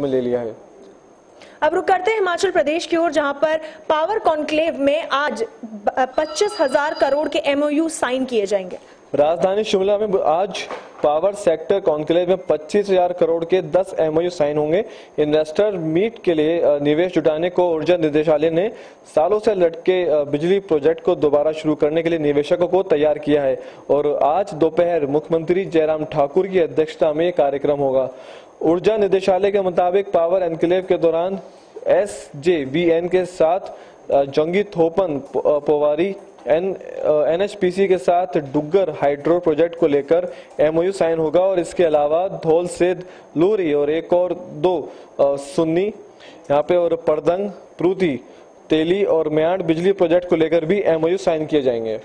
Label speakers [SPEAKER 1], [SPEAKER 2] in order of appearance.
[SPEAKER 1] में ले लिया है।
[SPEAKER 2] अब रुक करते हैं हिमाचल प्रदेश की ओर जहाँ पर पावर कॉन्क्लेव में आज पच्चीस हज़ार करोड़ के एमओयू साइन किए जाएँगे।
[SPEAKER 1] राजधानी शिमला में आज पावर सेक्टर कॉन्क्लेव में पच्चीस हज़ार करोड़ के 10 एमओयू साइन होंगे। इन्वेस्टर मीट के लिए निवेश जुटाने को ऊर्जा निदेशालय ने सालों से लटके बिजली प्रोजेक्ट को दोबारा शुरू करने के लिए निवेशकों को तैयार किया है। और आज दोपहर मुख्यमंत्री जयराम ठाकुर की अध्यक्षता में कार्यक्रम होगा। ऊर्जा निदेशालय के मुताबिक पावर एनक्लेव के दौरान एस जे वी एन के साथ जंगी थोपन पोवारी, एन एनएचपीसी के साथ डुग्गर हाइड्रो प्रोजेक्ट को लेकर एमओयू साइन होगा और इसके अलावा धौल सेद लूरी और एक और दो सुन्नी, यहाँ पे और पड़दंग प्रूति तेली और म्यांड बिजली प्रोजेक्ट को लेकर भी एमओयू साइन किए जाएँगे।